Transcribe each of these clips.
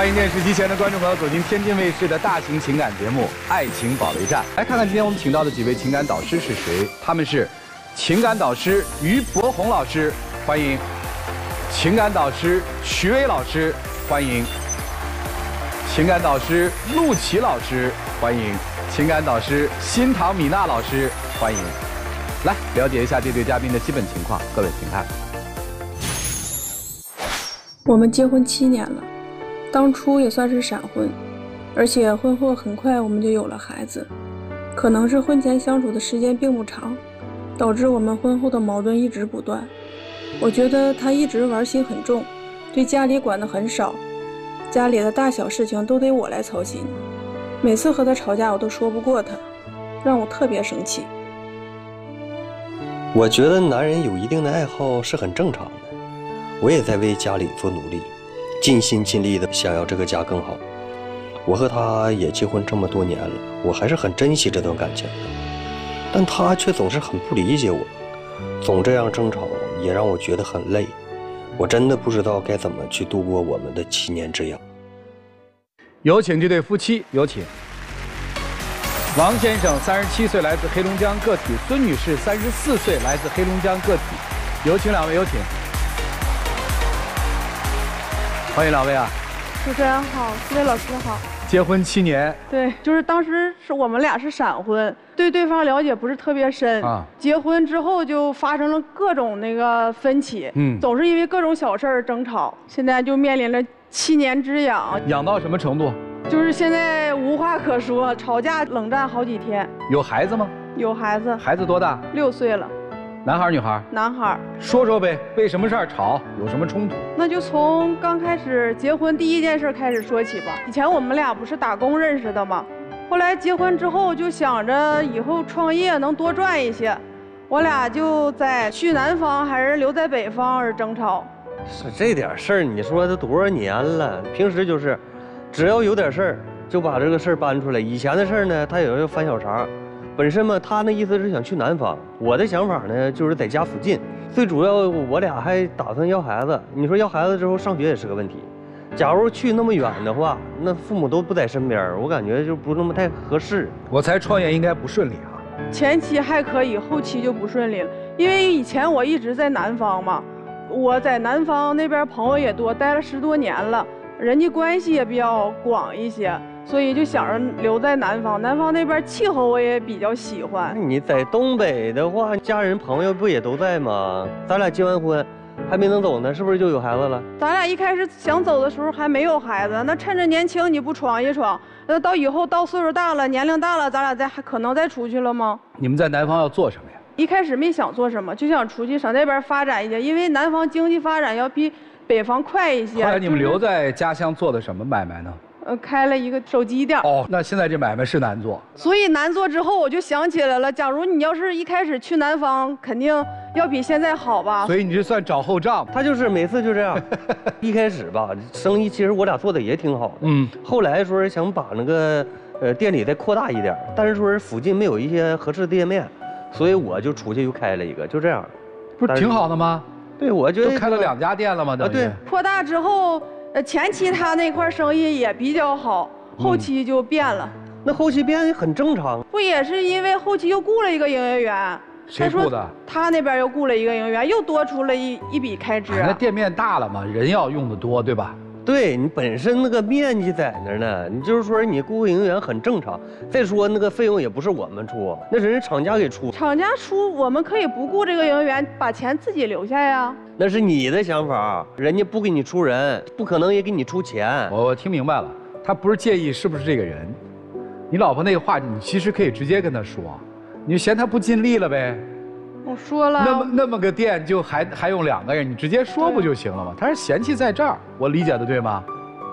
欢迎电视机前的观众朋友走进天津卫视的大型情感节目《爱情保卫战》，来看看今天我们请到的几位情感导师是谁？他们是情感导师于博宏老师，欢迎；情感导师徐威老师，欢迎；情感导师陆琪老师，欢迎；情感导师新唐米娜老师，欢迎。来了解一下这对嘉宾的基本情况，各位请看。我们结婚七年了，当初也算是闪婚，而且婚后很快我们就有了孩子。可能是婚前相处的时间并不长，导致我们婚后的矛盾一直不断。我觉得他一直玩心很重，对家里管得很少，家里的大小事情都得我来操心。每次和他吵架，我都说不过他，让我特别生气。我觉得男人有一定的爱好是很正常的。我也在为家里做努力，尽心尽力的想要这个家更好。我和他也结婚这么多年了，我还是很珍惜这段感情。但他却总是很不理解我，总这样争吵，也让我觉得很累。我真的不知道该怎么去度过我们的七年之痒。有请这对夫妻，有请。王先生三十七岁，来自黑龙江个体；孙女士三十四岁，来自黑龙江个体。有请两位，有请。欢迎两位啊！主持人好，四位老师好。结婚七年，对，就是当时是我们俩是闪婚，对对方了解不是特别深啊。结婚之后就发生了各种那个分歧，嗯，总是因为各种小事儿争吵。现在就面临着七年之痒，痒到什么程度？就是现在无话可说，吵架冷战好几天。有孩子吗？有孩子。孩子多大？六岁了。男孩女孩？男孩说说呗，为什么事儿吵？有什么冲突？那就从刚开始结婚第一件事开始说起吧。以前我们俩不是打工认识的吗？后来结婚之后就想着以后创业能多赚一些，我俩就在去南方还是留在北方而争吵。是这点事儿，你说都多少年了？平时就是，只要有点事儿就把这个事儿搬出来。以前的事儿呢，他也要翻小肠。本身嘛，他那意思是想去南方，我的想法呢就是在家附近。最主要，我俩还打算要孩子。你说要孩子之后上学也是个问题。假如去那么远的话，那父母都不在身边，我感觉就不那么太合适。我猜创业应该不顺利啊。前期还可以，后期就不顺利了。因为以前我一直在南方嘛，我在南方那边朋友也多，待了十多年了，人际关系也比较广一些。所以就想着留在南方，南方那边气候我也比较喜欢。你在东北的话，家人朋友不也都在吗？咱俩结完婚，还没能走呢，是不是就有孩子了？咱俩一开始想走的时候还没有孩子，那趁着年轻你不闯一闯，那到以后到岁数大了，年龄大了，咱俩再还可能再出去了吗？你们在南方要做什么呀？一开始没想做什么，就想出去上那边发展一下，因为南方经济发展要比北方快一些。后来你们留在家乡做的什么买卖呢？呃，开了一个手机店。哦，那现在这买卖是难做。所以难做之后，我就想起来了。假如你要是一开始去南方，肯定要比现在好吧？所以你这算找后账。他就是每次就这样。一开始吧，生意其实我俩做的也挺好的。嗯。后来说想把那个呃店里再扩大一点，但是说是附近没有一些合适的店面，所以我就出去又开了一个，就这样。不是挺好的吗？对，我觉得开了两家店了吗？啊，对。扩大之后。呃，前期他那块生意也比较好，后期就变了。那后期变也很正常。不也是因为后期又雇了一个营业员？谁雇的？他那边又雇了一个营业员，又多出了一一笔开支。那店面大了嘛，人要用的多，对吧？对你本身那个面积在那儿呢，你就是说你雇个营业员很正常。再说那个费用也不是我们出，那是人厂家给出。厂家出，我们可以不雇这个营业员，把钱自己留下呀。那是你的想法，人家不给你出人，不可能也给你出钱。我我听明白了，他不是介意是不是这个人。你老婆那个话，你其实可以直接跟他说，你就嫌他不尽力了呗。我说了，那么那么个店就还还用两个人，你直接说不就行了吗？他是嫌弃在这儿，我理解的对吗？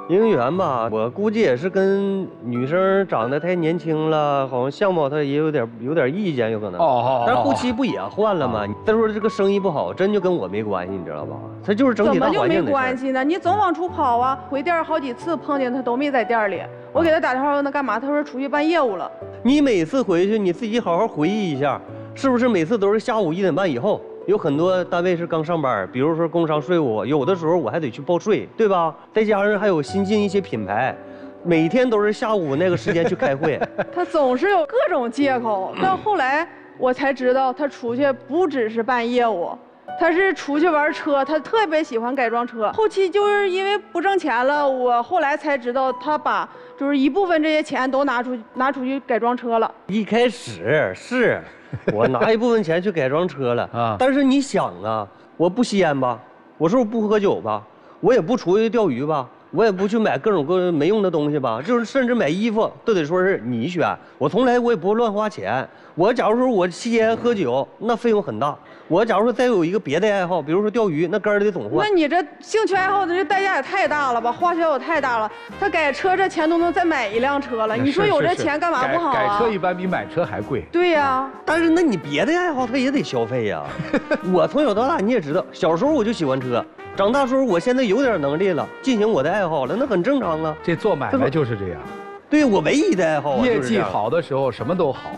营业员吧，我估计也是跟女生长得太年轻了，好像相貌他也有点有点意见，有可能。哦哦。但是后期不也换了吗？再说这个生意不好，真就跟我没关系，你知道吧？他就是整体大环境怎么就没关系呢？你总往出跑啊！回店好几次碰见他都没在店里，我给他打电话问他干嘛，他说出去办业务了。你每次回去你自己好好回忆一下。是不是每次都是下午一点半以后？有很多单位是刚上班，比如说工商税务，有的时候我还得去报税，对吧？再加上还有新进一些品牌，每天都是下午那个时间去开会。他总是有各种借口。到后来我才知道，他出去不只是办业务，他是出去玩车，他特别喜欢改装车。后期就是因为不挣钱了，我后来才知道，他把就是一部分这些钱都拿出拿出去改装车了。一开始是 我拿一部分钱去改装车了啊但是你想啊，我不吸烟吧，我是不是不喝酒吧，我也不出去钓鱼吧，我也不去买各种各样没用的东西吧，就是甚至买衣服都得说是你选，我从来我也不会乱花钱。我假如说我吸烟喝酒，那费用很大。我假如说再有一个别的爱好，比如说钓鱼，那杆儿得总换那。你这兴趣爱好的这代价也太大了吧，花销也太大了。他改车这钱都能再买一辆车了，你说有这钱干嘛不好改改啊车？一般比买车还贵。对呀、但是那你别的爱好他也得消费呀。我从小到大你也知道，小时候我就喜欢车，长大时候我现在有点能力了，进行我的爱好了，那很正常啊。这做买卖就是这样，对我唯一的爱好啊，业绩好的时候什么都好，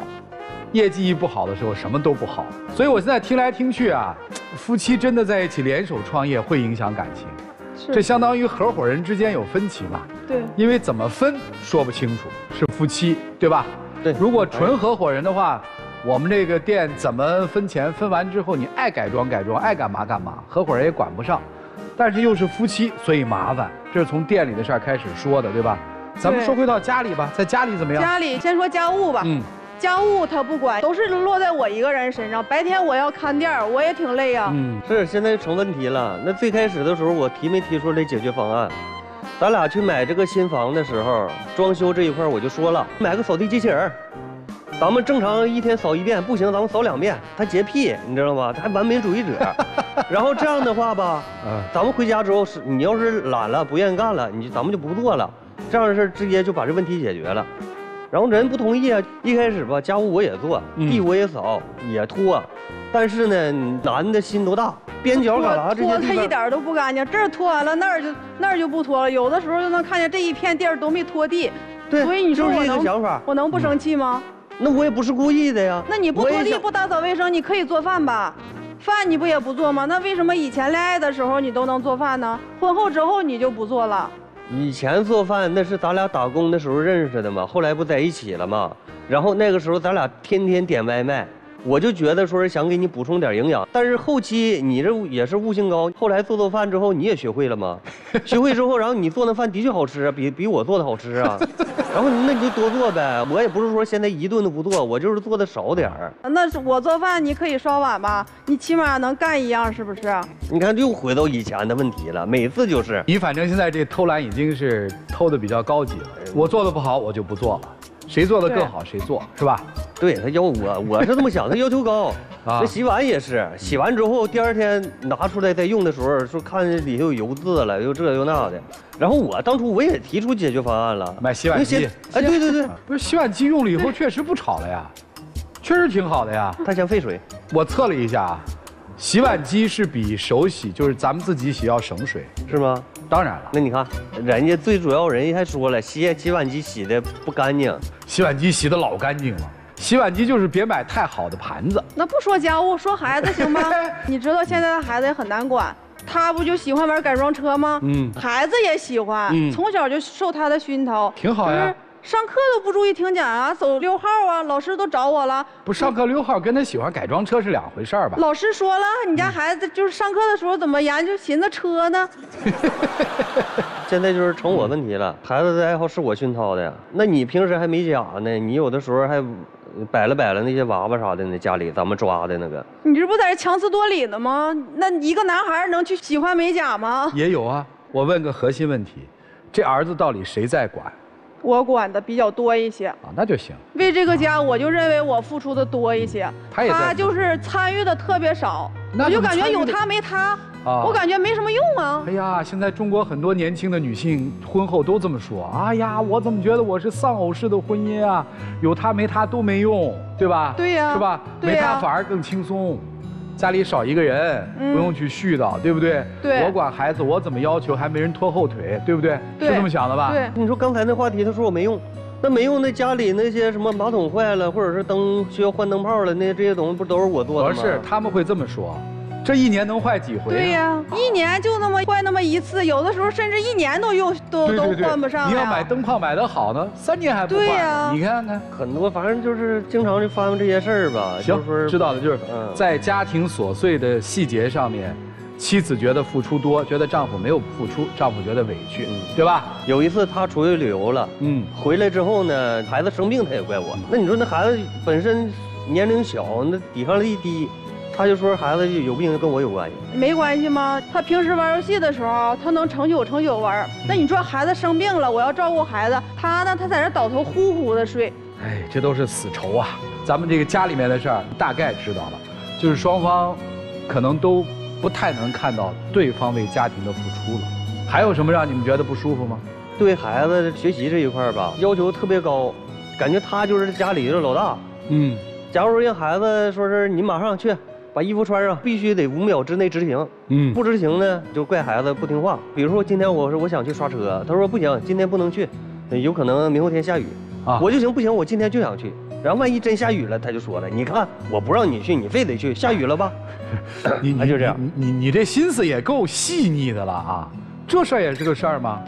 业绩一不好的时候什么都不好。所以我现在听来听去啊，夫妻真的在一起联手创业会影响感情，这相当于合伙人之间有分歧嘛。对。因为怎么分说不清楚，是夫妻对吧？对如果纯合伙人的话，我们这个店怎么分钱？分完之后你爱改装改装，爱干嘛干嘛，合伙人也管不上。但是又是夫妻，所以麻烦。这是从店里的事儿开始说的，对吧？咱们说回到家里吧，在家里怎么样？家里先说家务吧，嗯家务他不管，都是落在我一个人身上。白天我要看店儿，我也挺累啊。嗯，是现在成问题了。那最开始的时候，我提没提出来解决方案？咱俩去买这个新房的时候，装修这一块我就说了，买个扫地机器人，咱们正常一天扫一遍，不行咱们扫两遍。他洁癖，你知道吗？他还完美主义者。然后这样的话吧，嗯咱们回家之后是，你要是懒了不愿意干了，你就咱们就不做了，这样的事儿直接就把这问题解决了。然后人不同意啊，一开始吧，家务我也做，嗯地我也扫，也拖，但是呢，男的心多大，边角旮旯这些地，拖他一点都不干净，这儿拖完了那儿就那儿就不拖了，有的时候就能看见这一片地儿都没拖地。对，所以你说就是我能想法。我能不生气吗？那我也不是故意的呀。那你不拖地不打扫卫生，你可以做饭吧？饭你不也不做吗？那为什么以前恋爱的时候你都能做饭呢？婚后之后你就不做了？以前做饭那是咱俩打工的时候认识的嘛，后来不在一起了嘛。然后那个时候咱俩天天点外卖，我就觉得说是想给你补充点营养。但是后期你这也是悟性高，后来做做饭之后你也学会了吗？学会之后，然后你做那饭的确好吃啊，比比我做的好吃啊。然后那你就多做呗，我也不是说现在一顿都不做，我就是做的少点儿。那是我做饭，你可以刷碗吧？你起码能干一样，是不是？你看又回到以前的问题了，每次就是。你反正现在这偷懒已经是偷的比较高级了。我做的不好，我就不做了。谁做的更好，谁做，是吧？对他要我，我是这么想，他要求高。啊那洗碗也是，洗完之后第二天拿出来再用的时候，说看见里头有油渍了，又这又那的。然后我当初我也提出解决方案了，买洗碗机哎，对对对，不是洗碗机用了以后确实不吵了呀，确实挺好的呀。它嫌费水。我测了一下啊，洗碗机是比手洗，就是咱们自己洗要省水。是吗？当然了，那你看，人家最主要人家还说了，洗洗碗机洗的不干净。洗碗机洗的老干净了。洗碗机就是别买太好的盘子。那不说家务，说孩子行吗？你知道现在的孩子也很难管，他不就喜欢玩改装车吗？嗯孩子也喜欢，嗯从小就受他的熏陶，挺好呀就是上课都不注意听讲啊，走溜号啊，老师都找我了。不上课溜号跟他喜欢改装车是两回事儿吧？老师说了，你家孩子就是上课的时候怎么研究寻思车呢？现在就是成我问题了，孩子的爱好是我熏陶的呀。那你平时还没甲呢，你有的时候还摆了摆了那些娃娃啥的呢，家里咱们抓的那个。你这不在这强词夺理呢吗？那一个男孩能去喜欢美甲吗？也有啊。我问个核心问题，这儿子到底谁在管我管的比较多一些，啊？那就行。为这个家，我就认为我付出的多一些，他也在就是参与的特别少，我就感觉有他没他，啊我感觉没什么用啊哎。呀，现在中国很多年轻的女性婚后都这么说。哎呀，我怎么觉得我是丧偶式的婚姻啊？有他没他都没用，对吧？对呀是吧？没他反而更轻松，家里少一个人，嗯不用去絮叨，对不对？对我管孩子，我怎么要求还没人拖后腿，对不对？对是这么想的吧？对，你说刚才那话题，他说我没用，那没用，那家里那些什么马桶坏了，或者是灯需要换灯泡了，那这些东西不都是我做的吗？不是，他们会这么说。这一年能坏几回、啊？对呀、一年就那么坏那么一次，有的时候甚至一年都用都都对对对换不上呀。你要买灯泡买的好呢，三年还不换。对呀你看看。很多反正就是经常就发生这些事儿吧。行就是知道了，就是嗯在家庭琐碎的细节上面，妻子觉得付出多，觉得丈夫没有付出，丈夫觉得委屈，嗯对吧？有一次他出去旅游了，嗯，回来之后呢，孩子生病他也怪我。那你说那孩子本身年龄小，那抵抗力低，他就说孩子有病跟我有关系。没关系吗？他平时玩游戏的时候，他能成宿成宿玩。那你说孩子生病了，我要照顾孩子，他呢，他在这倒头呼呼的睡。哎，这都是死仇啊！咱们这个家里面的事儿大概知道了，就是双方可能都不太能看到对方为家庭的付出了。还有什么让你们觉得不舒服吗？对孩子学习这一块吧，要求特别高，感觉他就是家里的老大。嗯，假如说让孩子说是你马上去把衣服穿上，必须得五秒之内执行，嗯不执行呢就怪孩子不听话。比如说今天我说我想去刷车，他说不行，今天不能去，有可能明后天下雨。啊我就行不行，我今天就想去。然后万一真下雨了，他就说了，你看我不让你去，你非得去，下雨了吧？你哎就这样你你你这心思也够细腻的了啊！这事儿也是个事儿吗？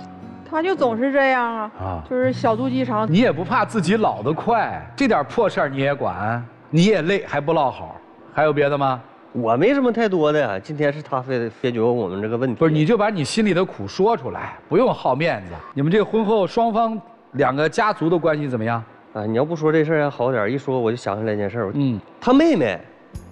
他就总是这样啊，啊，就是小肚鸡肠。你也不怕自己老得快，这点破事儿你也管，你也累还不落好，还有别的吗？我没什么太多的，今天是他非得解决我们这个问题。不是，你就把你心里的苦说出来，不用好面子。你们这个婚后双方两个家族的关系怎么样？啊，你要不说这事儿还好点儿，一说我就想起来一件事儿。嗯他妹妹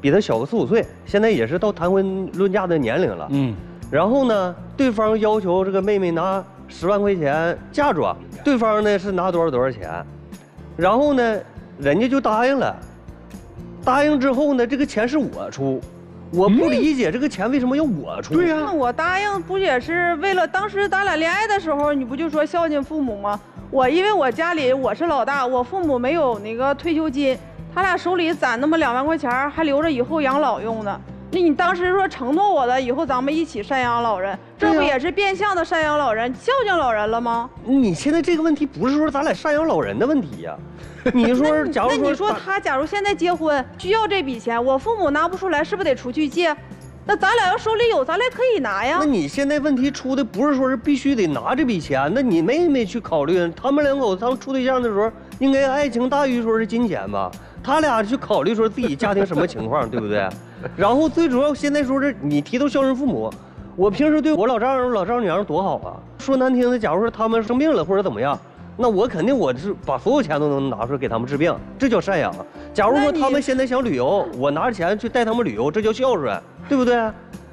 比他小个四五岁，现在也是到谈婚论嫁的年龄了。嗯，然后呢，对方要求这个妹妹拿十万块钱嫁妆，对方呢是拿多少多少钱，然后呢，人家就答应了。答应之后呢，这个钱是我出，我不理解这个钱为什么要我出。对呀、那我答应不也是为了当时咱俩恋爱的时候，你不就说孝敬父母吗？我因为我家里我是老大，我父母没有那个退休金，他俩手里攒那么两万块钱，还留着以后养老用呢。那你当时说承诺我的，以后咱们一起赡养老人，这不也是变相的赡养老人、孝敬老人了吗？你现在这个问题不是说咱俩赡养老人的问题呀、你说，那你假如说那你说他假如现在结婚需要这笔钱，我父母拿不出来，是不是得出去借？那咱俩要手里有，咱俩可以拿呀那。你现在问题出的不是说是必须得拿这笔钱，那你妹妹去考虑，他们两口子他们处对象的时候，应该爱情大于说是金钱吧？他俩去考虑说自己家庭什么情况，对不对？然后最主要现在说是你提到孝顺父母，我平时对我老丈人、老丈母娘多好啊。说难听的，假如说他们生病了或者怎么样，那我肯定我是把所有钱都能拿出来给他们治病，这叫赡养。假如说他们现在想旅游，我拿着钱去带他们旅游，这叫孝顺，对不对？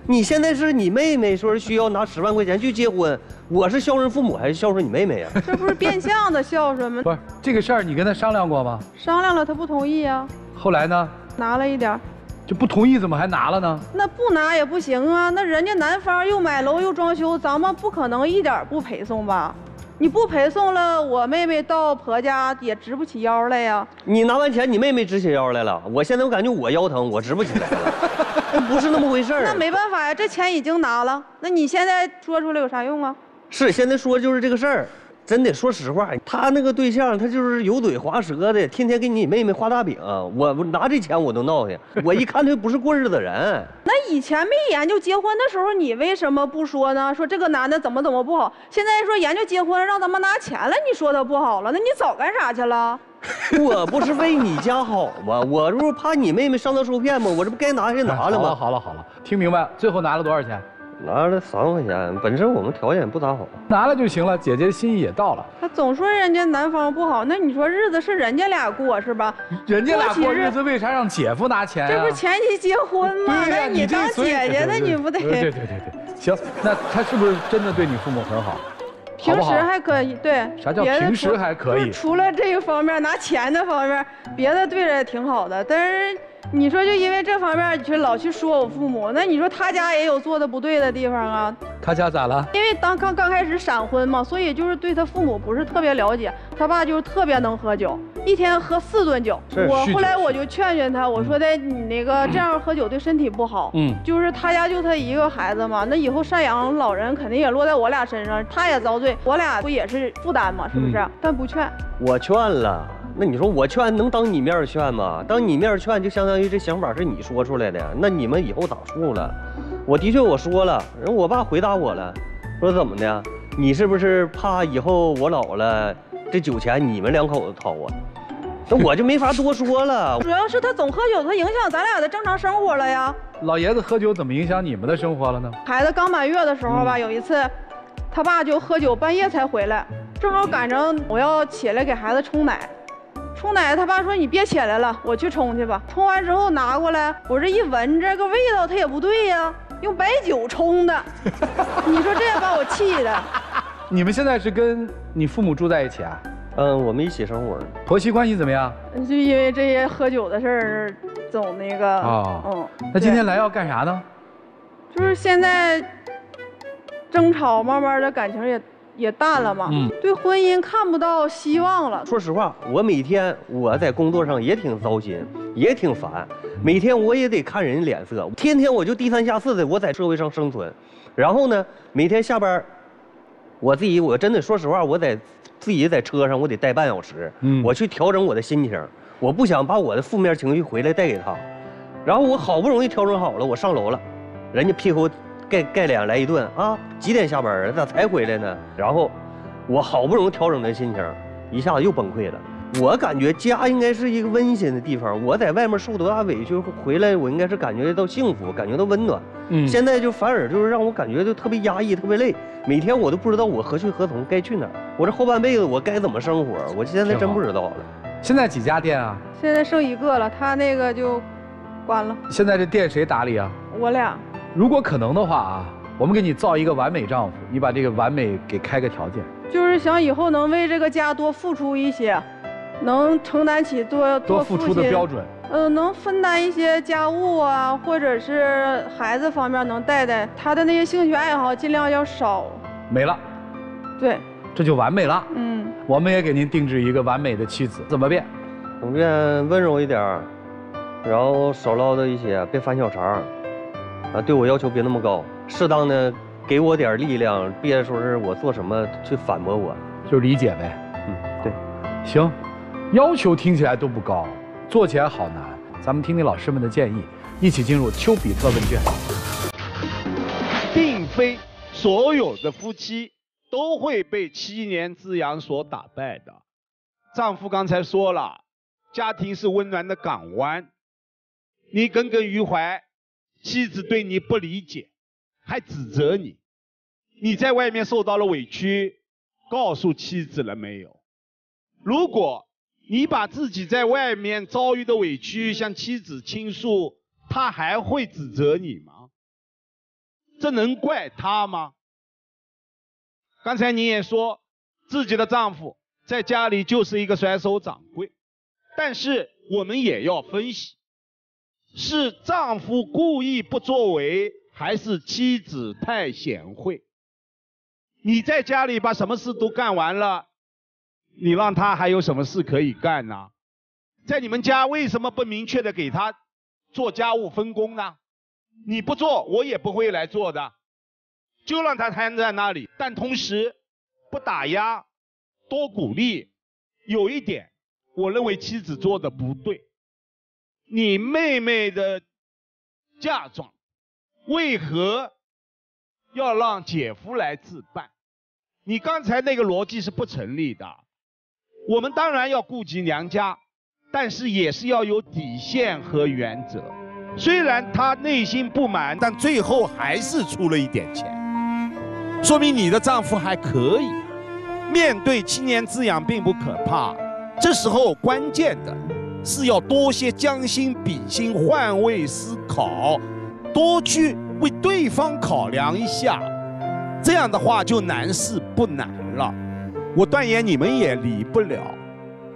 你现在是你妹妹说是需要拿十万块钱去结婚，我是孝顺父母还是孝顺你妹妹呀？这不是变相的孝顺吗？不是这个事儿，你跟他商量过吗？商量了，他不同意啊，后来呢？拿了一点儿，就不同意，怎么还拿了呢？那不拿也不行啊。那人家男方又买楼又装修，咱们不可能一点不陪送吧？你不陪送了，我妹妹到婆家也直不起腰来呀。你拿完钱，你妹妹直起腰来了。我现在我感觉我腰疼，我直不起来了，不是那么回事儿。那没办法呀，这钱已经拿了，那你现在说出来有啥用啊？是现在说就是这个事儿，真的说实话，他那个对象他就是油嘴滑舌的，天天给你妹妹画大饼。我我拿这钱我都闹去，我一看他不是过日子的人。那以前没研究结婚的时候，你为什么不说呢？说这个男的怎么怎么不好，现在说研究结婚让咱们拿钱了，你说他不好了，那你早干啥去了？我不是为你家好吗？我这不是怕你妹妹上当受骗吗？我这不该拿谁拿了好了吗？好了好了，听明白了，最后拿了多少钱？拿了三万块钱，本身我们条件不咋好。拿了就行了，姐姐心意也到了。他总说人家男方不好，那你说日子是人家俩过是吧？人家俩过日子，为啥让姐夫拿钱呀、这不是前期结婚吗？对呀、那你当姐姐的你不得？对对对对对，行，那他是不是真的对你父母很好？平时还可以，对。啥叫平时还可以就是除了这个方面，拿钱的方面，别的对着也挺好的。但是你说就因为这方面，你去老去说我父母，那你说他家也有做的不对的地方啊。他家咋了？因为当刚刚开始闪婚嘛，所以就是对他父母不是特别了解。他爸就是特别能喝酒，一天喝四顿酒。我后来我就劝劝他，我说的你那个这样喝酒对身体不好。嗯就是他家就他一个孩子嘛，那以后赡养老人肯定也落在我俩身上，他也遭罪，我俩不也是负担嘛，是不是？嗯但不劝。我劝了，那你说我劝能当你面劝吗？当你面劝就相当于这想法是你说出来的，那你们以后咋处了？我的确我说了，人我爸回答我了，说怎么的？你是不是怕以后我老了，这酒钱你们两口子掏啊？那我就没法多说了。主要是他总喝酒，他影响咱俩的正常生活了呀。老爷子喝酒怎么影响你们的生活了呢？孩子刚满月的时候吧，有一次，他爸就喝酒，半夜才回来，正好赶上我要起来给孩子冲奶。冲奶，他爸说你别起来了，我去冲去吧。冲完之后拿过来，我这一闻，这个味道它也不对呀，用白酒冲的。你说这也把我气的。你们现在是跟你父母住在一起啊？嗯，我们一起生活。婆媳关系怎么样？就因为这些喝酒的事儿，总那个。啊。嗯。那今天来要干啥呢？就是现在争吵，慢慢的感情也。也淡了嘛，嗯，对婚姻看不到希望了。说实话，我每天我在工作上也挺糟心，也挺烦，每天我也得看人脸色，天天我就低三下四的我在社会上生存。然后呢，每天下班，我自己我真的说实话，我在自己在车上我得待半小时，嗯，我去调整我的心情，我不想把我的负面情绪回来带给他。然后我好不容易调整好了，我上楼了，人家屁股。盖盖脸来一顿啊！几点下班啊？咋才回来呢？然后我好不容易调整的心情，一下子又崩溃了。我感觉家应该是一个温馨的地方，我在外面受多大委屈，回来我应该是感觉到幸福，感觉到温暖。嗯，现在就反而就是让我感觉就特别压抑，特别累。每天我都不知道我何去何从，该去哪儿？我这后半辈子我该怎么生活？我现在真不知道了。现在几家店啊？现在剩一个了，他那个就关了。现在这店谁打理啊？我俩。如果可能的话啊，我们给你造一个完美丈夫，你把这个完美给开个条件，就是想以后能为这个家多付出一些，能承担起多多付出的标准。嗯，能分担一些家务啊，或者是孩子方面能带带他的那些兴趣爱好，尽量要少。没了。对。这就完美了。嗯。我们也给您定制一个完美的妻子，怎么变？我变温柔一点，然后少唠叨一些，别翻小肠。啊，对我要求别那么高，适当的给我点力量，别说是我做什么去反驳我，就理解呗。嗯，对，行，要求听起来都不高，做起来好难。咱们听听老师们的建议，一起进入丘比特问卷。并非所有的夫妻都会被七年之痒所打败的。丈夫刚才说了，家庭是温暖的港湾，你耿耿于怀。妻子对你不理解，还指责你，你在外面受到了委屈，告诉妻子了没有？如果你把自己在外面遭遇的委屈向妻子倾诉，她还会指责你吗？这能怪她吗？刚才你也说自己的丈夫在家里就是一个甩手掌柜，但是我们也要分析。是丈夫故意不作为，还是妻子太贤惠？你在家里把什么事都干完了，你让他还有什么事可以干呢？在你们家为什么不明确的给他做家务分工呢？你不做，我也不会来做的，就让他瘫在那里。但同时不打压，多鼓励。有一点，我认为妻子做的不对。你妹妹的嫁妆为何要让姐夫来置办？你刚才那个逻辑是不成立的。我们当然要顾及娘家，但是也是要有底线和原则。虽然他内心不满，但最后还是出了一点钱，说明你的丈夫还可以。面对七年之痒并不可怕，这时候关键的。是要多些将心比心、换位思考，多去为对方考量一下，这样的话就难事不难了。我断言你们也离不了，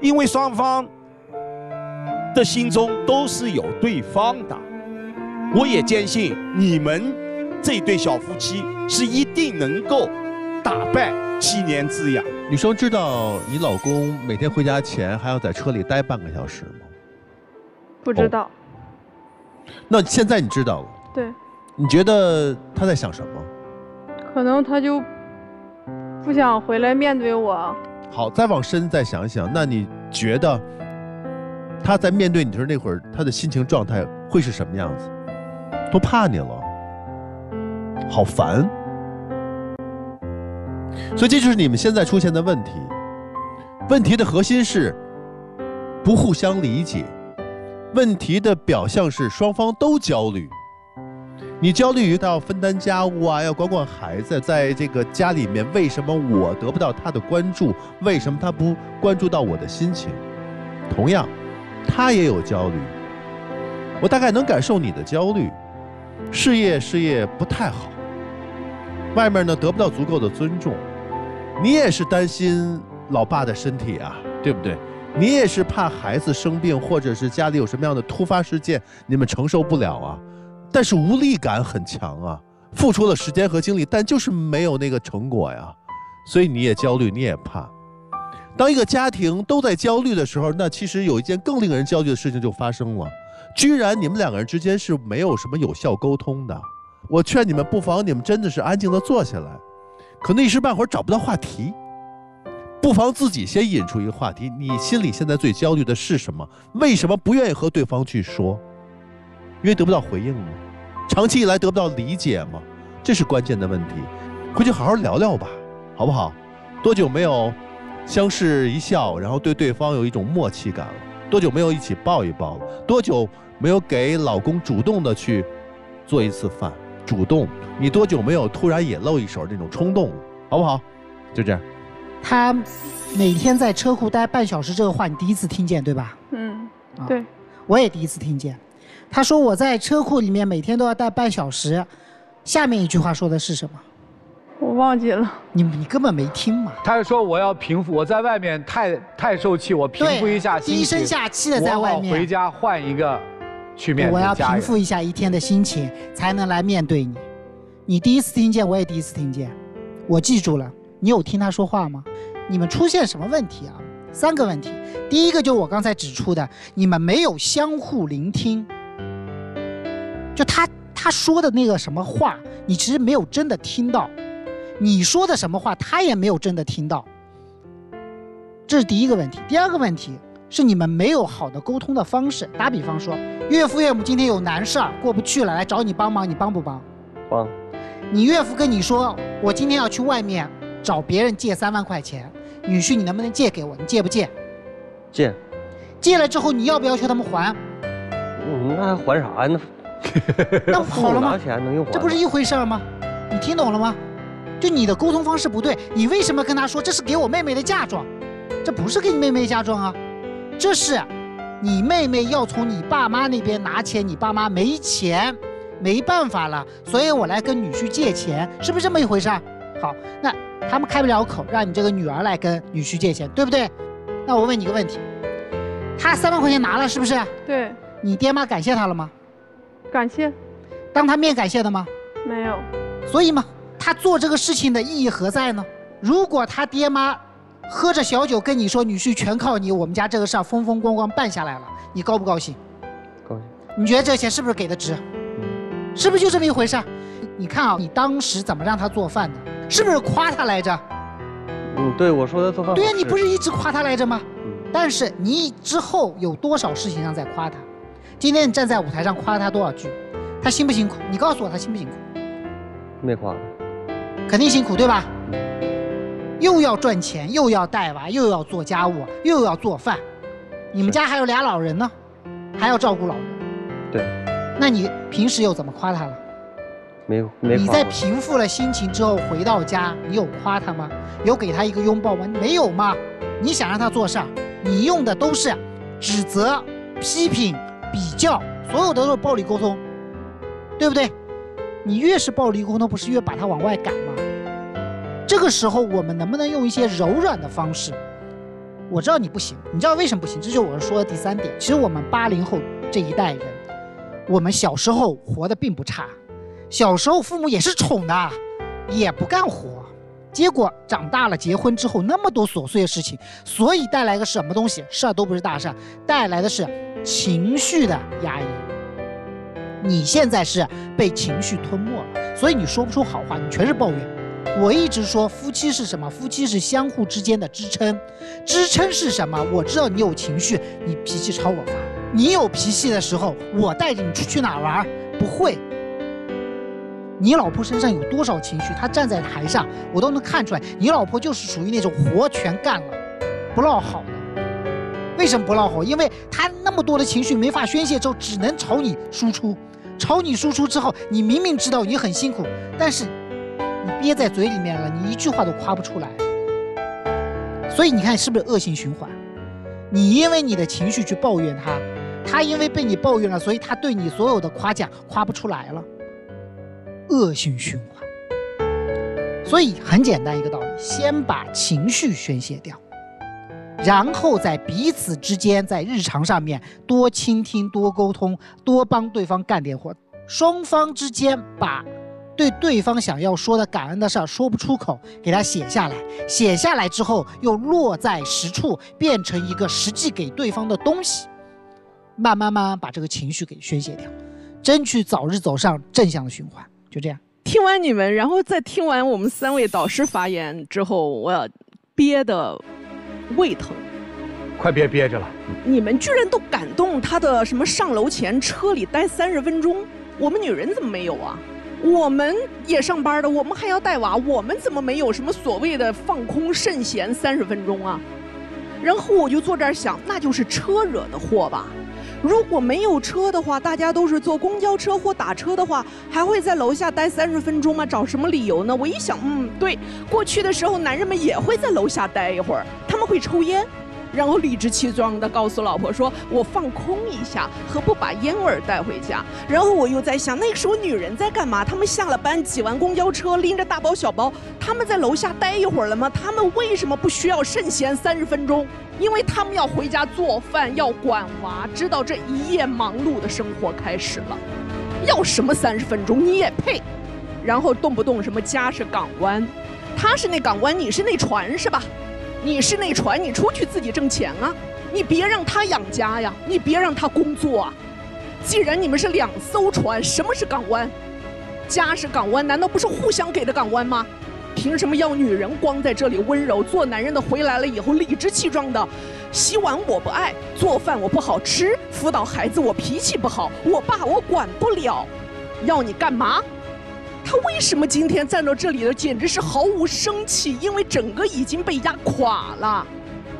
因为双方的心中都是有对方的。我也坚信你们这对小夫妻是一定能够打败七年之痒。女生知道你老公每天回家前还要在车里待半个小时吗？不知道。那现在你知道了。对。你觉得他在想什么？可能他就不想回来面对我。好，再往深再想想，那你觉得他在面对你的时候那会儿他的心情状态会是什么样子？都怕你了，好烦。所以这就是你们现在出现的问题。问题的核心是不互相理解，问题的表象是双方都焦虑。你焦虑于他要分担家务啊，要管管孩子，在这个家里面，为什么我得不到他的关注？为什么他不关注到我的心情？同样，他也有焦虑。我大概能感受你的焦虑，事业事业不太好，外面呢得不到足够的尊重，你也是担心老爸的身体啊，对不对？你也是怕孩子生病，或者是家里有什么样的突发事件，你们承受不了啊。但是无力感很强啊，付出了时间和精力，但就是没有那个成果呀，所以你也焦虑，你也怕。当一个家庭都在焦虑的时候，那其实有一件更令人焦虑的事情就发生了，居然你们两个人之间是没有什么有效沟通的。我劝你们，不妨你们真的是安静的坐下来，可能一时半会儿找不到话题，不妨自己先引出一个话题。你心里现在最焦虑的是什么？为什么不愿意和对方去说？因为得不到回应吗？长期以来得不到理解吗？这是关键的问题。回去好好聊聊吧，好不好？多久没有相视一笑，然后对对方有一种默契感了？多久没有一起抱一抱了？多久没有给老公主动的去做一次饭？主动？你多久没有突然也露一手那种冲动了？好不好？就这样。他每天在车库待半小时，这个话你第一次听见对吧？嗯，对，我也第一次听见。他说我在车库里面每天都要待半小时，下面一句话说的是什么？我忘记了。你你根本没听嘛？他说我要平复，我在外面太太受气，我平复一下心情，低声下气的在外面。我回家换一个去面对我要平复一下一天的心情，才能来面对你。你第一次听见，我也第一次听见，我记住了。你有听他说话吗？你们出现什么问题啊？三个问题。第一个就是我刚才指出的，你们没有相互聆听。就他他说的那个什么话，你其实没有真的听到；你说的什么话，他也没有真的听到。这是第一个问题。第二个问题是你们没有好的沟通的方式。打比方说，岳父岳母今天有难事儿过不去了，来找你帮忙，你帮不帮？帮。你岳父跟你说，我今天要去外面找别人借三万块钱，女婿你能不能借给我？你借不借？借。借了之后，你要不要求他们还？嗯，那还还啥呀？那 那好了吗？这不是一回事儿吗？你听懂了吗？就你的沟通方式不对，你为什么跟他说这是给我妹妹的嫁妆？这不是给你妹妹嫁妆啊，这是你妹妹要从你爸妈那边拿钱，你爸妈没钱，没办法了，所以我来跟女婿借钱，是不是这么一回事？好，那他们开不了口，让你这个女儿来跟女婿借钱，对不对？那我问你个问题，他三万块钱拿了是不是？对。你爹妈感谢他了吗？感谢，当他面感谢的吗？没有。所以嘛，他做这个事情的意义何在呢？如果他爹妈喝着小酒跟你说：“女婿全靠你，我们家这个事儿风风光光办下来了。”你高不高兴？高兴。你觉得这钱是不是给的值？是不是就这么一回事？你看啊，你当时怎么让他做饭的？是不是夸他来着？嗯，对，我说他做饭。对呀，你不是一直夸他来着吗？但是你之后有多少事情上在夸他？今天你站在舞台上夸他多少句，他辛不辛苦？你告诉我他辛不辛苦？没夸。肯定辛苦对吧？又要赚钱，又要带娃，又要做家务，又要做饭。你们家还有俩老人呢，还要照顾老人。对。那你平时又怎么夸他了？没有，没你在平复了心情之后回到家，你有夸他吗？有给他一个拥抱吗？没有吗？你想让他做事儿，你用的都是指责、批评。比较，所有的都是暴力沟通，对不对？你越是暴力沟通，不是越把他往外赶吗？这个时候，我们能不能用一些柔软的方式？我知道你不行，你知道为什么不行？这就是我说的第三点。其实我们八零后这一代人，我们小时候活得并不差，小时候父母也是宠的，也不干活。结果长大了，结婚之后那么多琐碎的事情，所以带来个什么东西？事儿都不是大事，带来的是情绪的压抑。你现在是被情绪吞没了，所以你说不出好话，你全是抱怨。我一直说夫妻是什么？夫妻是相互之间的支撑。支撑是什么？我知道你有情绪，你脾气朝我发。你有脾气的时候，我带着你出去哪玩？不会。你老婆身上有多少情绪？她站在台上，我都能看出来。你老婆就是属于那种活全干了，不落好的。为什么不落好？因为她那么多的情绪没法宣泄之后，只能朝你输出。朝你输出之后，你明明知道你很辛苦，但是你憋在嘴里面了，你一句话都夸不出来。所以你看是不是恶性循环？你因为你的情绪去抱怨他，他因为被你抱怨了，所以他对你所有的夸奖夸不出来了。恶性循环。所以很简单一个道理：先把情绪宣泄掉，然后在彼此之间，在日常上面多倾听、多沟通、多帮对方干点活。双方之间把对对方想要说的感恩的事儿说不出口，给他写下来，写下来之后又落在实处，变成一个实际给对方的东西，慢慢慢慢把这个情绪给宣泄掉，争取早日走上正向的循环。就这样。听完你们，然后再听完我们三位导师发言之后，我憋得胃疼。快别憋着了，你们居然都感动他的什么上楼前车里待三十分钟，我们女人怎么没有啊？我们也上班的，我们还要带娃，我们怎么没有什么所谓的放空圣贤三十分钟啊？然后我就坐这儿想，那就是车惹的祸吧。如果没有车的话，大家都是坐公交车或打车的话，还会在楼下待三十分钟吗？找什么理由呢？我一想，嗯，对，过去的时候，男人们也会在楼下待一会儿，他们会抽烟。然后理直气壮地告诉老婆说：“我放空一下，何不把烟味儿带回家？”然后我又在想，那个时候女人在干嘛？她们下了班挤完公交车，拎着大包小包，她们在楼下待一会儿了吗？她们为什么不需要圣贤三十分钟？因为她们要回家做饭，要管娃，知道这一夜忙碌的生活开始了。要什么三十分钟？你也配？然后动不动什么家是港湾，他是那港湾，你是那船是吧？你是那船，你出去自己挣钱啊！你别让他养家呀，你别让他工作啊！既然你们是两艘船，什么是港湾？家是港湾，难道不是互相给的港湾吗？凭什么要女人光在这里温柔？做男人的回来了以后理直气壮的，洗碗我不爱，做饭我不好吃，辅导孩子我脾气不好，我爸我管不了，要你干嘛？他为什么今天站到这里的简直是毫无生气？因为整个已经被压垮了。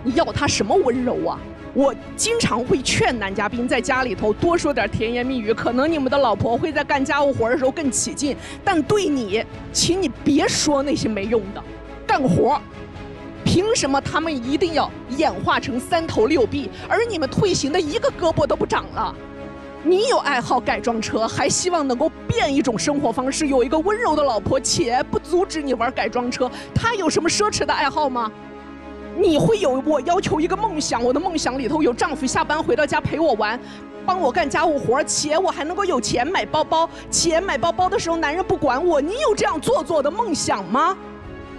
你要他什么温柔啊？我经常会劝男嘉宾在家里头多说点甜言蜜语，可能你们的老婆会在干家务活的时候更起劲。但对你，请你别说那些没用的，干活。凭什么他们一定要演化成三头六臂，而你们退行的一个胳膊都不长了？你有爱好改装车，还希望能够变一种生活方式，有一个温柔的老婆，且不阻止你玩改装车。他有什么奢侈的爱好吗？你会有我要求一个梦想，我的梦想里头有丈夫下班回到家陪我玩，帮我干家务活，且我还能够有钱买包包。且买包包的时候男人不管我，你有这样做作的梦想吗？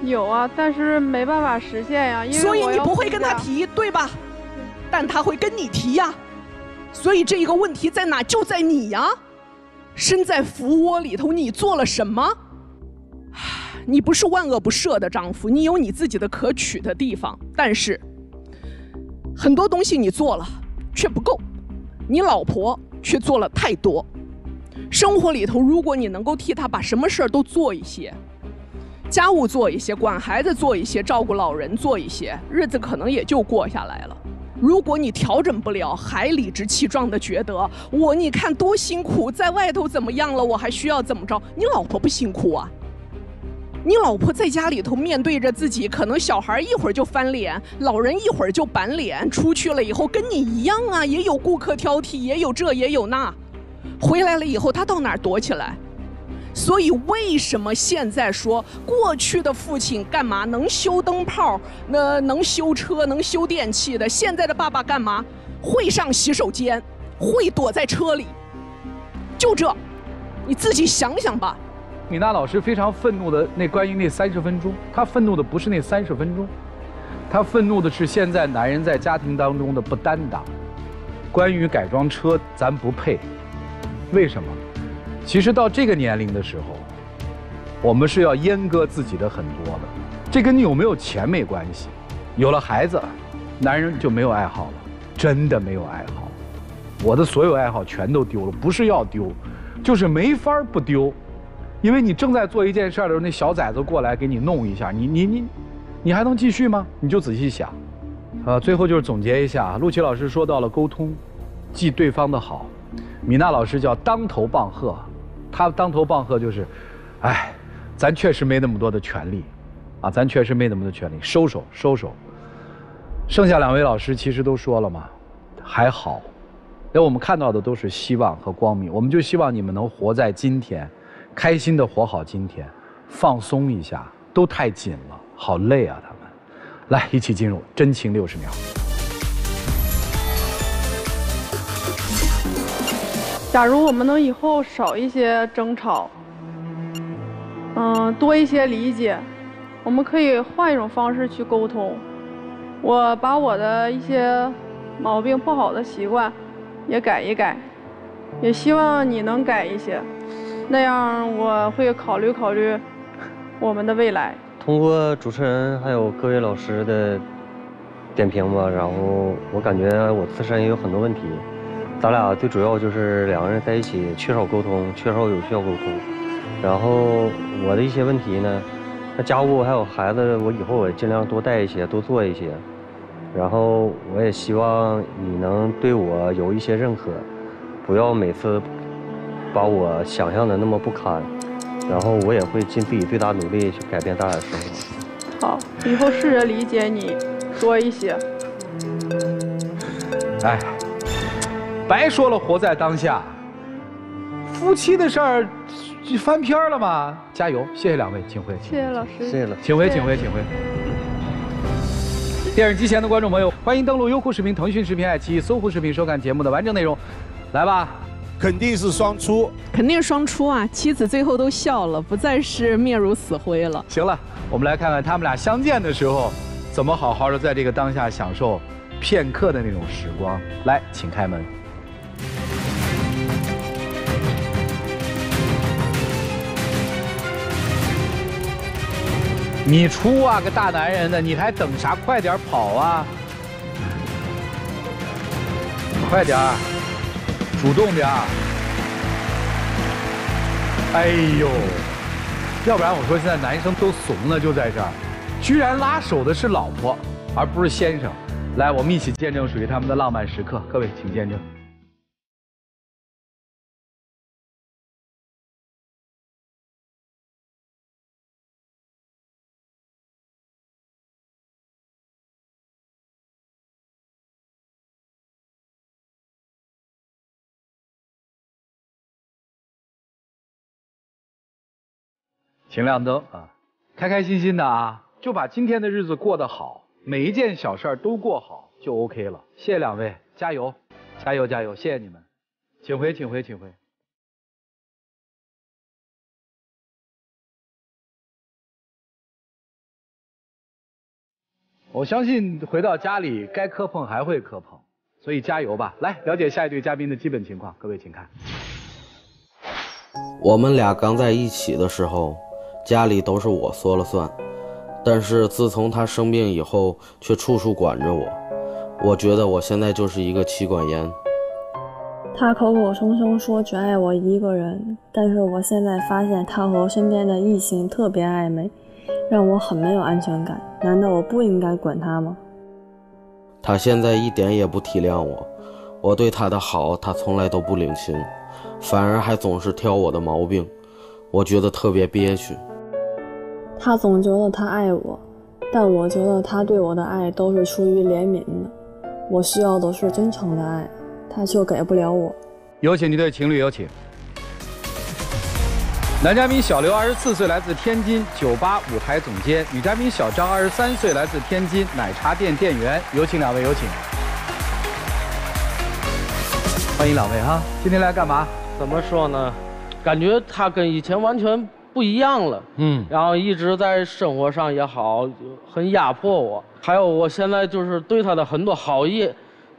有啊，但是没办法实现呀，因为所以你不会跟他提，对吧？但他会跟你提呀。所以这一个问题在哪？就在你呀，身在福窝里头，你做了什么？你不是万恶不赦的丈夫，你有你自己的可取的地方，但是很多东西你做了却不够，你老婆却做了太多。生活里头，如果你能够替她把什么事儿都做一些，家务做一些，管孩子做一些，照顾老人做一些，日子可能也就过下来了。如果你调整不了，还理直气壮的觉得我你看多辛苦，在外头怎么样了，我还需要怎么着？你老婆不辛苦啊？你老婆在家里头面对着自己，可能小孩一会儿就翻脸，老人一会儿就板脸，出去了以后跟你一样啊，也有顾客挑剔，也有这也有那，回来了以后他到哪儿躲起来？所以为什么现在说过去的父亲干嘛能修灯泡，那能修车，能修电器的？现在的爸爸干嘛会上洗手间，会躲在车里？就这，你自己想想吧。米娜老师非常愤怒的那关于那三十分钟，她愤怒的不是那三十分钟，她愤怒的是现在男人在家庭当中的不担当。关于改装车，咱不配，为什么？其实到这个年龄的时候，我们是要阉割自己的很多的。这跟你有没有钱没关系。有了孩子，男人就没有爱好了，真的没有爱好。我的所有爱好全都丢了，不是要丢，就是没法不丢。因为你正在做一件事的时候，那小崽子过来给你弄一下，你你你，你还能继续吗？你就仔细想。呃，最后就是总结一下，陆琪老师说到了沟通，记对方的好。米娜老师叫当头棒喝，他当头棒喝就是，哎，咱确实没那么多的权利，啊，咱确实没那么多权利，收手收手。剩下两位老师其实都说了嘛，还好，那我们看到的都是希望和光明，我们就希望你们能活在今天，开心的活好今天，放松一下，都太紧了，好累啊他们。来，一起进入真情六十秒。假如我们能以后少一些争吵，嗯，多一些理解，我们可以换一种方式去沟通。我把我的一些毛病、不好的习惯也改一改，也希望你能改一些，那样我会考虑考虑我们的未来。通过主持人还有各位老师的点评吧，然后我感觉我自身也有很多问题。咱俩最主要就是两个人在一起缺少沟通，缺少有效沟通。然后我的一些问题呢，那家务还有孩子，我以后我尽量多带一些，多做一些。然后我也希望你能对我有一些认可，不要每次把我想象的那么不堪。然后我也会尽自己最大努力去改变大家的生活。好，以后试着理解你多一些。白说了，活在当下。夫妻的事儿，翻篇了吗？加油！谢谢两位，请回。谢谢老师。谢谢了，请回，请回，请回。电视机前的观众朋友，欢迎登录优酷视频、腾讯视频、爱奇艺、搜狐视频收看节目的完整内容。来吧，肯定是双出，肯定双出啊！妻子最后都笑了，不再是面如死灰了。行了，我们来看看他们俩相见的时候，怎么好好的在这个当下享受片刻的那种时光。来，请开门。你出啊，个大男人的，你还等啥？快点跑啊！快点主动点哎呦，要不然我说现在男生都怂了，就在这儿，居然拉手的是老婆，而不是先生。来，我们一起见证属于他们的浪漫时刻。各位，请见证。请亮灯啊！开开心心的啊，就把今天的日子过得好，每一件小事都过好就 OK 了。谢谢两位，加油，加油，加油！谢谢你们，请回，请回，请回。我相信回到家里该磕碰还会磕碰，所以加油吧！来了解下一对嘉宾的基本情况，各位请看。我们俩刚在一起的时候。家里都是我说了算，但是自从他生病以后，却处处管着我。我觉得我现在就是一个妻管严。他口口声声说只爱我一个人，但是我现在发现他和身边的异性特别暧昧，让我很没有安全感。难道我不应该管他吗？他现在一点也不体谅我，我对他的好他从来都不领情，反而还总是挑我的毛病，我觉得特别憋屈。他总觉得他爱我，但我觉得他对我的爱都是出于怜悯的。我需要的是真诚的爱，他却给不了我。有请这对情侣，有请。男嘉宾小刘，二十四岁，来自天津，酒吧舞台总监；女嘉宾小张，二十三岁，来自天津，奶茶店店员。有请两位，有请。欢迎两位哈，今天来干嘛？怎么说呢？感觉他跟以前完全。不一样了，嗯，然后一直在生活上也好，很压迫我。还有我现在就是对他的很多好意，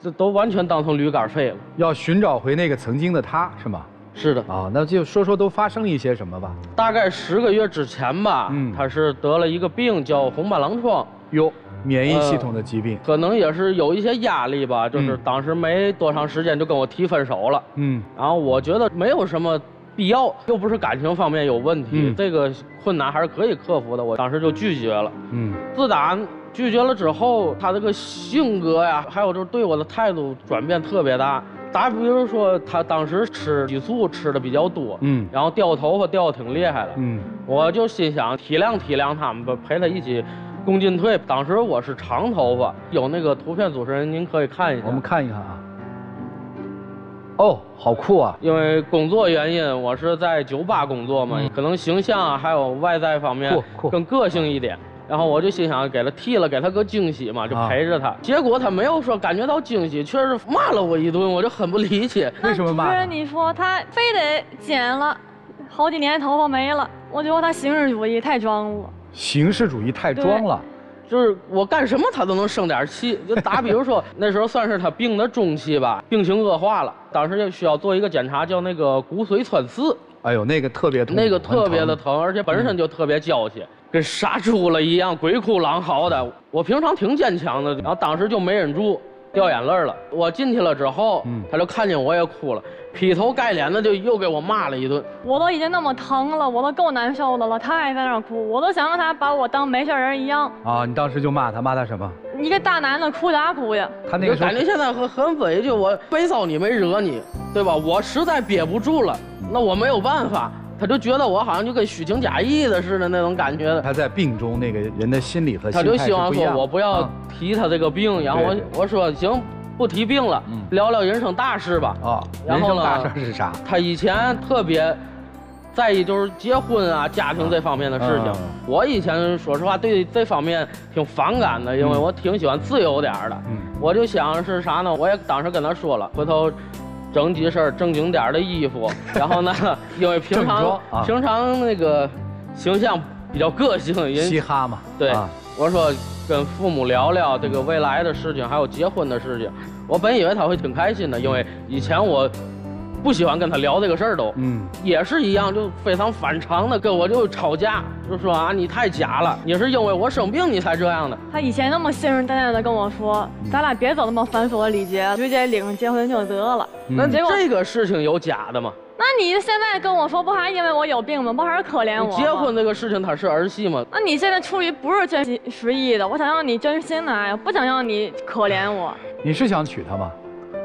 这都完全当成驴肝肺了。要寻找回那个曾经的他，是吗？是的啊，那就说说都发生了一些什么吧。大概十个月之前吧，嗯他是得了一个病叫红斑狼疮，哟，免疫系统的疾病。可能也是有一些压力吧，就是当时没多长时间就跟我提分手了。嗯，然后我觉得没有什么必要，又不是感情方面有问题，嗯这个困难还是可以克服的。我当时就拒绝了。嗯，自打拒绝了之后，他这个性格呀，还有就是对我的态度转变特别大。打比如说，他当时吃激素吃的比较多，嗯然后掉头发掉的挺厉害的，嗯，我就心想体谅体谅他们吧，陪他一起共进退。当时我是长头发，有那个图片主持人，您可以看一下。我们看一看啊。哦，好酷啊！因为工作原因，我是在酒吧工作嘛，可能形象啊还有外在方面酷酷更个性一点。然后我就心想给他剃了，给他个惊喜嘛，就啊陪着他。结果他没有说感觉到惊喜，却是骂了我一顿，我就很不理解。为什么骂不是你说他非得剪了，好几年头发没了，我觉得他形式主义太装了。形式主义太装了。就是我干什么他都能生点气。就打比如说 那时候算是他病的中期吧，病情恶化了，当时就需要做一个检查，叫那个骨髓穿刺。哎呦，那个特别痛，那个特别的很疼，而且本身就特别娇气，跟杀猪了一样，鬼哭狼嚎的。我平常挺坚强的，然后当时就没忍住掉眼泪了。我进去了之后，他就看见我也哭了，劈头盖脸的就又给我骂了一顿。我都已经那么疼了，我都够难受的了，他还在那哭，我都想让他把我当没事人一样。啊！你当时就骂他，骂他什么？一个大男的哭啥哭呀？他那个感觉现在很很委屈，我背骚你没惹你，对吧？我实在憋不住了，那我没有办法。他就觉得我好像就跟虚情假意的似的那种感觉的。他在病中那个人的心理和他心态就希望说我不要啊提他这个病，然后我我说行，不提病了，聊聊人生大事吧。啊，然后呢人生大事是啥？他以前特别在意就是结婚啊、家庭这方面的事情。嗯我以前说实话对这方面挺反感的，因为嗯我挺喜欢自由点儿的。我就想是啥呢？我也当时跟他说了，回头。整几身正经点儿的衣服，然后呢，因为平常、啊平常那个形象比较个性，人嘻哈嘛。对，啊我说跟父母聊聊这个未来的事情，还有结婚的事情。我本以为他会挺开心的，因为以前我不喜欢跟他聊这个事儿都，嗯，也是一样，就非常反常的跟我就吵架，就说啊你太假了，你是因为我生病你才这样的。他以前那么信誓旦旦的跟我说，咱俩别走那么繁琐的礼节，直接领结婚就得了。那结果这个事情有假的吗？那你现在跟我说，不还因为我有病吗？不还是可怜我吗？结婚这个事情它是儿戏吗？那你现在出于不是真心实意的，我想要你真心的爱，我不想让你可怜我。你是想娶她吗？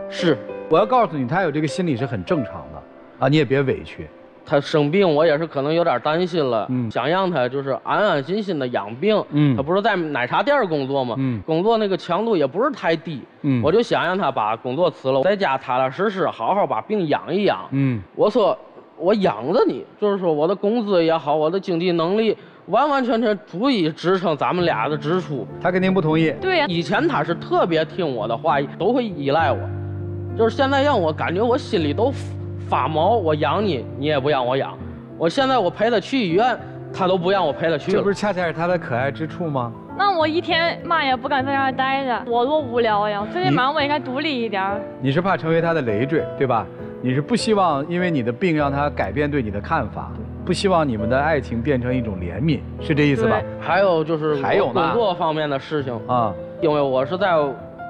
是，我要告诉你，她有这个心理是很正常的啊，你也别委屈。他生病，我也是可能有点担心了，想让他就是安安心心的养病。嗯他不是在奶茶店工作吗？嗯工作那个强度也不是太低。嗯我就想让他把工作辞了，在家踏踏实实好好把病养一养。嗯，我说我养着你，就是说我的工资也好，我的经济能力完完全全足以支撑咱们俩的支出。他肯定不同意。对呀、以前他是特别听我的话，都会依赖我，就是现在让我感觉我心里都发毛。我养你，你也不让我养。我现在我陪他去医院，他都不让我陪他去了。这不是恰恰是他的可爱之处吗？那我一天嘛也不敢在这儿待着，我多无聊呀！最起码我应该独立一点儿。你是怕成为他的累赘，对吧？你是不希望因为你的病让他改变对你的看法，不希望你们的爱情变成一种怜悯，是这意思吧？还有就是还有呢工作方面的事情啊，因为我是在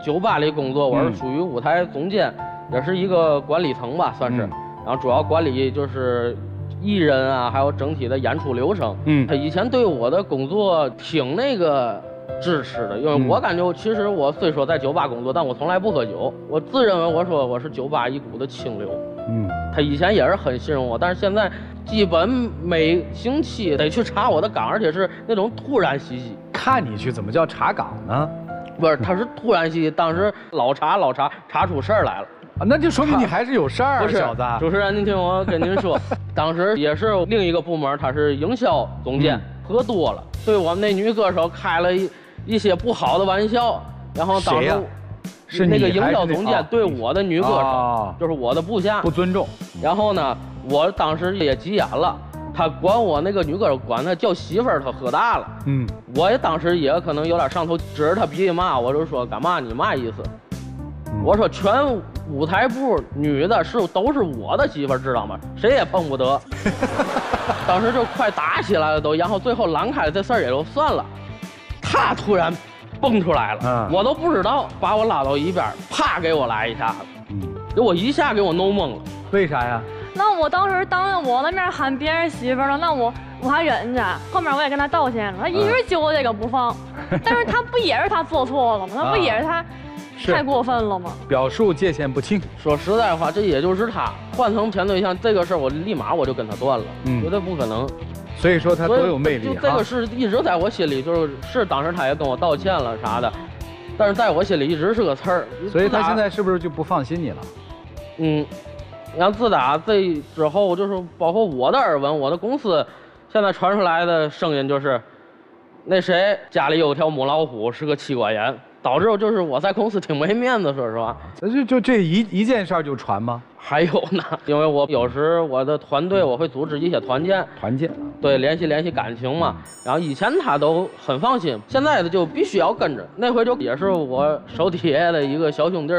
酒吧里工作，我是嗯属于舞台总监，也是一个管理层吧，算是。嗯然后主要管理就是艺人啊，还有整体的演出流程。嗯他以前对我的工作挺那个支持的，因为嗯我感觉其实我虽说在酒吧工作，但我从来不喝酒。我自认为我说我是酒吧一股的清流。嗯，他以前也是很信任我，但是现在基本每星期得去查我的岗，而且是那种突然袭击。看你去，怎么叫查岗呢？不是，他是突然袭击，当时老查老查，查出事儿来了。啊，那就说明你还是有事儿，不是小子。主持人，您听我跟您说，当时也是另一个部门，他是营销总监，喝多了，对我们那女歌手开了一一些不好的玩笑，然后当时谁是那个营销总监哦对我的女歌手，哦就是我的部下不尊重。然后呢，我当时也急眼了，他管我那个女歌手管他叫媳妇儿，他喝大了。嗯，我也当时也可能有点上头，指着他鼻子骂，我就说干嘛你嘛意思？我说全舞台部女的是都是我的媳妇儿，知道吗？谁也碰不得。当时就快打起来了都，然后最后拦开了，这事儿也就算了。他突然蹦出来了，我都不知道，把我拉到一边，啪给我来一下子，给我一下给我弄懵了。为啥呀？那我当时当着我的面喊别人媳妇儿了，那我我还忍着，后面我也跟他道歉了，他一直揪这个不放，但是他不也是他做错了吗？那不也是他太过分了吗？表述界限不清。说实在话，这也就是他换成前对象这个事儿，我立马我就跟他断了，绝对不可能。所以说他多有魅力就这个事一直在我心里，就是是当时他也跟我道歉了啥的，但是在我心里一直是个刺儿。所以他现在是不是就不放心你了？嗯。你看，自打这之后，就是包括我的耳闻，我的公司现在传出来的声音就是，那谁家里有条母老虎，是个妻管严，导致就是我在公司挺没面子，说实话。就就这一一件事儿就传吗？还有呢，因为我有时我的团队我会组织一些团建，团建，对，联系联系感情嘛。然后以前他都很放心，现在的就必须要跟着。那回就也是我手底下的一个小兄弟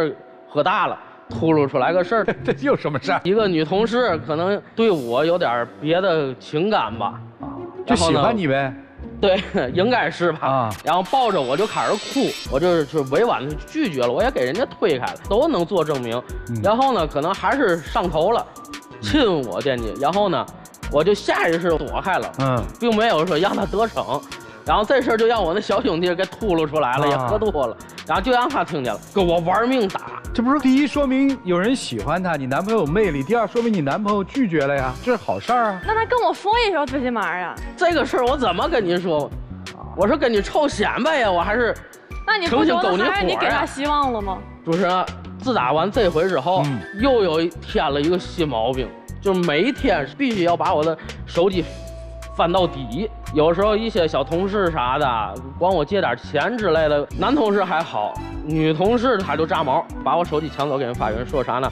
喝大了。秃噜出来个事儿，这有什么事儿？一个女同事可能对我有点别的情感吧，啊，就喜欢你呗？对，应该是吧。啊，然后抱着我就开始哭，我就是就委婉的拒绝了，我也给人家推开了，都能做证明。然后呢，可能还是上头了，亲我惦记，然后呢，我就下意识躲开了，嗯，并没有说让他得逞。然后这事儿就让我那小兄弟给秃噜出来了，也喝多了，然后就让他听见了，跟我玩命打。这不是第一说明有人喜欢他，你男朋友有魅力；第二说明你男朋友拒绝了呀，这是好事儿啊。那他跟我说一声最起码呀。这个事儿我怎么跟您说？我说跟你臭显摆呀，我还是。那你不觉得还是你给他希望了吗？主持人，自打完这回之后，又有一添了一个新毛病，就是每一天必须要把我的手机。翻到底，有时候一些小同事啥的管我借点钱之类的，男同事还好，女同事他就炸毛，把我手机抢走给人发云说啥呢？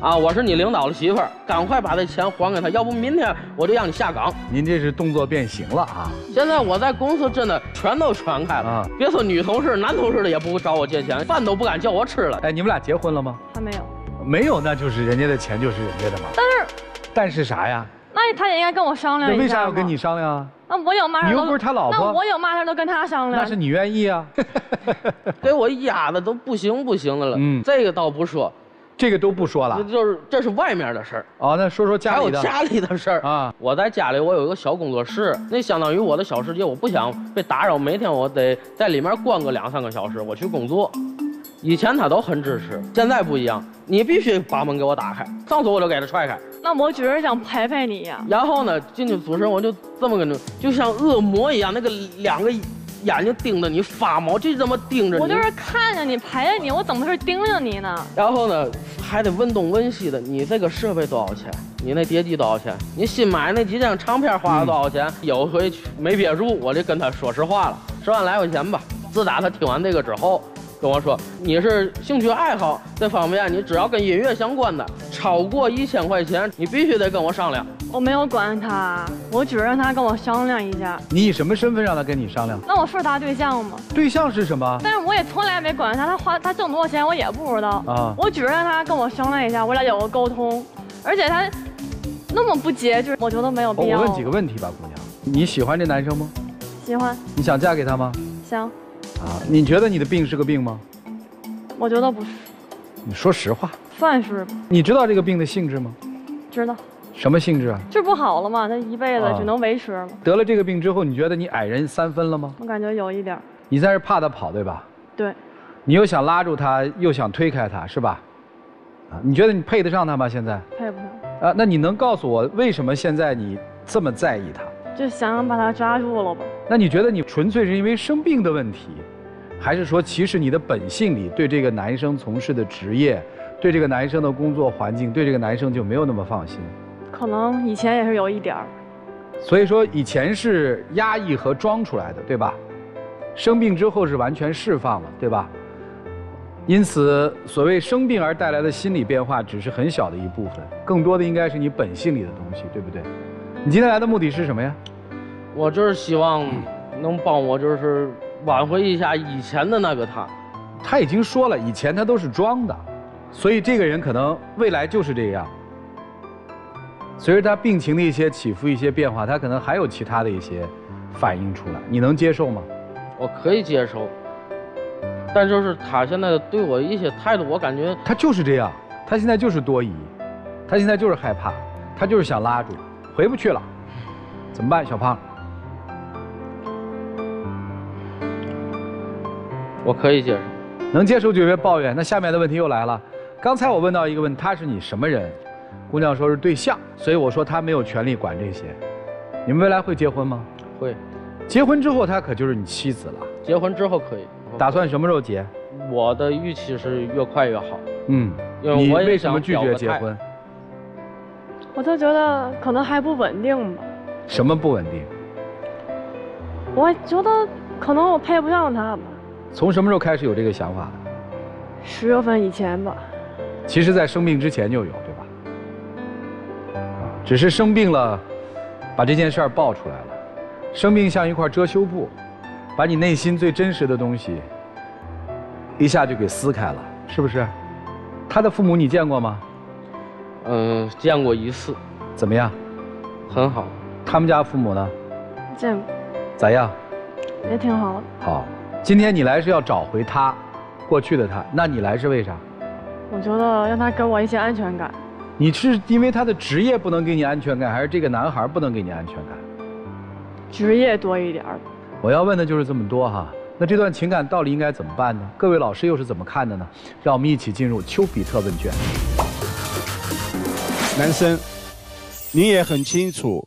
啊，我是你领导的媳妇儿，赶快把这钱还给他，要不明天我就让你下岗。您这是动作变形了啊！现在我在公司真的全都传开了，别说女同事，男同事的也不找我借钱，饭都不敢叫我吃了。哎，你们俩结婚了吗？还没有。没有，那就是人家的钱就是人家的嘛。但是，但是啥呀？那他也应该跟我商量一下。为啥要跟你商量啊？那我有嘛事你又不是他老婆。那我有嘛事都跟他商量。那是你愿意啊？给我压的都不行不行的了。嗯，这个倒不说，这个都不说了。就是这是外面的事儿。哦，那说说家里的。还有家里的事儿啊！我在家里我有一个小工作室，那相当于我的小世界，我不想被打扰，每天我得在里面关个两三个小时，我去工作。以前他都很支持，现在不一样，你必须把门给我打开，上次我就给他踹开。那我只是想陪陪你呀。然后呢，进去主持人我就这么跟着，就像恶魔一样，那个两个眼睛盯着你发毛，就这么盯着你。我就是看着你陪着你，我怎么是盯着你呢？然后呢，还得问东问西的，你这个设备多少钱？你那碟机多少钱？你新买那几张唱片花了多少钱？有回没憋住，我就跟他说实话了，十万来块钱吧。自打他听完这个之后。跟我说，你是兴趣爱好这方面，你只要跟音乐相关的，超过一千块钱，你必须得跟我商量。我没有管他，我只是让他跟我商量一下。你以什么身份让他跟你商量？那我是他对象吗？对象是什么？但是我也从来没管他，他花他挣多少钱我也不知道啊。我只是让他跟我商量一下，我俩有个沟通。而且他那么不节制，我觉得没有必要。我问几个问题吧，姑娘，你喜欢这男生吗？喜欢。你想嫁给他吗？想。啊，你觉得你的病是个病吗？我觉得不是。你说实话。算是。你知道这个病的性质吗？知道。什么性质啊？治不好了嘛，他一辈子只能维持了。得了这个病之后，你觉得你矮人三分了吗？我感觉有一点。你在这怕他跑，对吧？对。你又想拉住他，又想推开他，是吧？啊，你觉得你配得上他吗？现在？配不上。啊，那你能告诉我为什么现在你这么在意他？就想把他抓住了吧。那你觉得你纯粹是因为生病的问题？还是说，其实你的本性里对这个男生从事的职业，对这个男生的工作环境，对这个男生就没有那么放心。可能以前也是有一点儿。所以说，以前是压抑和装出来的，对吧？生病之后是完全释放了，对吧？因此，所谓生病而带来的心理变化，只是很小的一部分，更多的应该是你本性里的东西，对不对？你今天来的目的是什么呀？我就是希望能帮我，就是。挽回一下以前的那个他，他已经说了，以前他都是装的，所以这个人可能未来就是这样。随着他病情的一些起伏、一些变化，他可能还有其他的一些反应出来，你能接受吗？我可以接受，但就是他现在对我一些态度，我感觉他就是这样，他现在就是多疑，他现在就是害怕，他就是想拉住，回不去了，怎么办，小胖？我可以接受，能接受就别抱怨。那下面的问题又来了，刚才我问到一个问题，他是你什么人？姑娘说是对象，所以我说他没有权利管这些。你们未来会结婚吗？会。结婚之后，她可就是你妻子了。结婚之后可以。打算什么时候结？我的预期是越快越好。嗯。你为什么拒绝结婚？我就觉得可能还不稳定吧。什么不稳定？我觉得可能我配不上他吧。从什么时候开始有这个想法的？十月份以前吧。其实，在生病之前就有，对吧？只是生病了，把这件事儿爆出来了。生病像一块遮羞布，把你内心最真实的东西一下就给撕开了，是不是？他的父母你见过吗？嗯，见过一次。怎么样？很好。他们家父母呢？见过。咋样？也挺好的。好，今天你来是要找回他，过去的他。那你来是为啥？我觉得让他给我一些安全感。你是因为他的职业不能给你安全感，还是这个男孩不能给你安全感？职业多一点我要问的就是这么多哈。那这段情感到底应该怎么办呢？各位老师又是怎么看的呢？让我们一起进入丘比特问卷。男生，你也很清楚。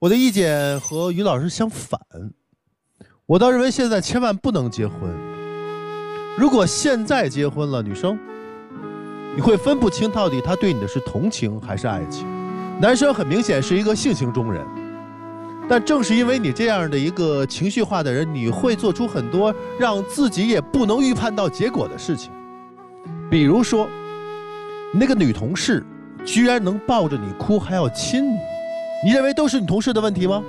我的意见和于老师相反，我倒认为现在千万不能结婚。如果现在结婚了，女生，你会分不清到底他对你的是同情还是爱情。男生很明显是一个性情中人，但正是因为你这样的一个情绪化的人，你会做出很多让自己也不能预判到结果的事情。比如说，那个女同事居然能抱着你哭，还要亲你。你认为都是你同事的问题吗？